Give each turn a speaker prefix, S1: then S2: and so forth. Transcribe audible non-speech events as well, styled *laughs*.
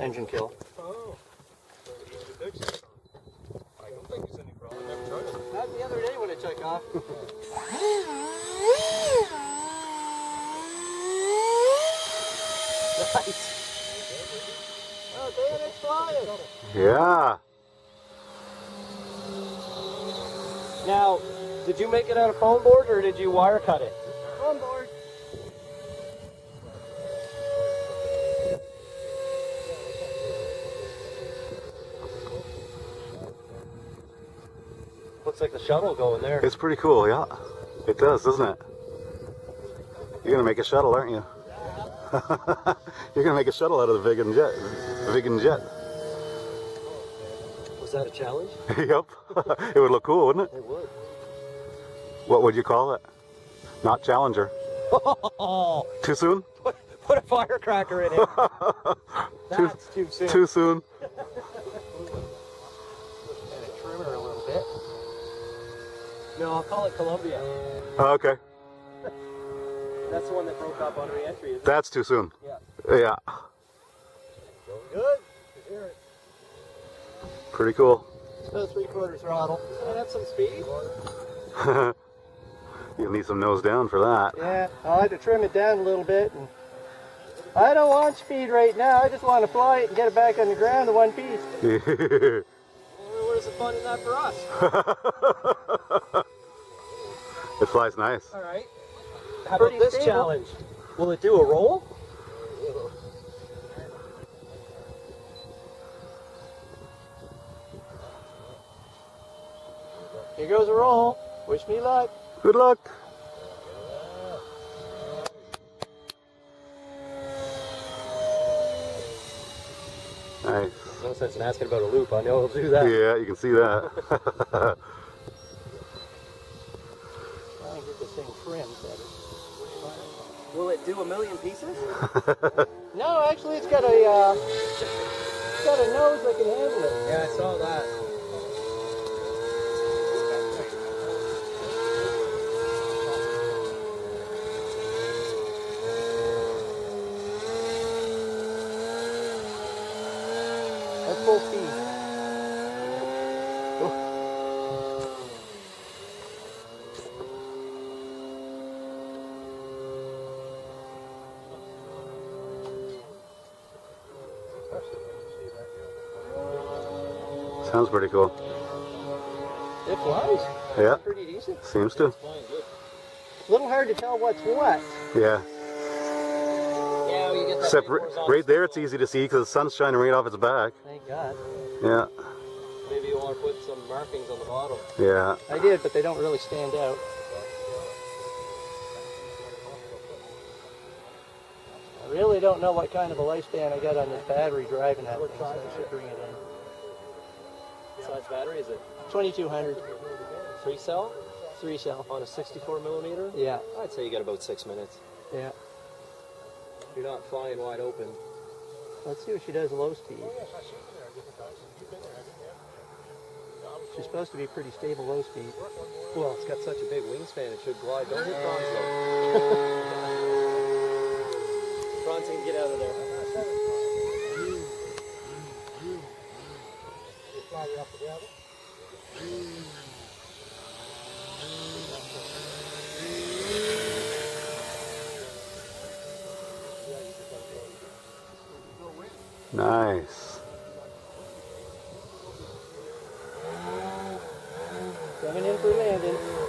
S1: Engine kill.
S2: Oh. I don't think there's any problem. I've never tried it.
S1: Not the other day when it took off. nice. Oh, damn, it's flying.
S3: Yeah.
S1: Now, did you make it out of foam board or did you wire cut it? Looks like the shuttle going there.
S3: It's pretty cool, yeah. It does, doesn't it? You're gonna make a shuttle, aren't you? *laughs* You're gonna make a shuttle out of the Viggen jet. Viggen jet.
S1: Was that a challenge? *laughs*
S3: yep. it would look cool, wouldn't it?
S1: It would.
S3: What would you call it? Not Challenger.
S1: Oh, *laughs*
S3: Too soon?
S1: put, put a firecracker in it. That's too soon.
S3: Too soon.
S1: And a trimmer a little bit. No, I'll call it Columbia.
S3: Oh, Okay.
S1: That's the one that broke up on re-entry. isn't it?
S3: That's too soon.
S1: Yeah.
S3: Yeah.
S1: Good.
S3: Pretty cool.
S1: Still three quarter throttle. And that's some speed. *laughs*
S3: You'll need some nose down for that.
S1: Yeah, I'll have to trim it down a little bit. And I don't want speed right now. I just want to fly it and get it back on the ground in one piece. *laughs* Where's the fun in that for us? *laughs*
S3: it flies nice.
S1: All right. How
S4: Pretty
S1: about this
S4: stable.
S1: challenge? Will it do a roll? Here goes a roll. Wish me luck.
S3: Good luck. Nice.
S1: No sense in asking about a loop. I know it'll do that.
S3: Yeah, you can see that. *laughs*
S1: Try and get this thing trimmed better. Will it do a million pieces? *laughs* no, actually, it's got a uh, it's got a nose that can handle it. Yeah, I saw that. That's full speed.
S3: Sounds pretty cool.
S1: It flies.
S3: Yeah,
S1: Pretty decent.
S3: seems to.
S1: A little hard to tell what's what.
S3: Yeah.
S1: Yeah, you get that
S3: Except right there, it's easy to see because the sun's shining right off its back.
S1: Thank God.
S3: Yeah,
S1: Maybe you want to put some markings on the bottom.
S3: yeah.
S1: I did, but they don't really stand out. I really don't know what kind of a lifespan I got on this battery driving that thing, so I should bring it in.
S5: What size battery is it?
S1: 2200.
S5: Three cell
S1: Three cell.
S5: on a 64 millimeter?
S1: Yeah,
S5: I'd say you got about six minutes.
S1: yeah.
S5: You're not flying wide open.
S1: Let's see what she does low speed. She's supposed to be pretty stable low speed.
S5: Well, it's got such a big wingspan, it should glide. Don't hit Franz though. *laughs* Franz can get out of there.
S3: Nice.
S1: Coming in for landing.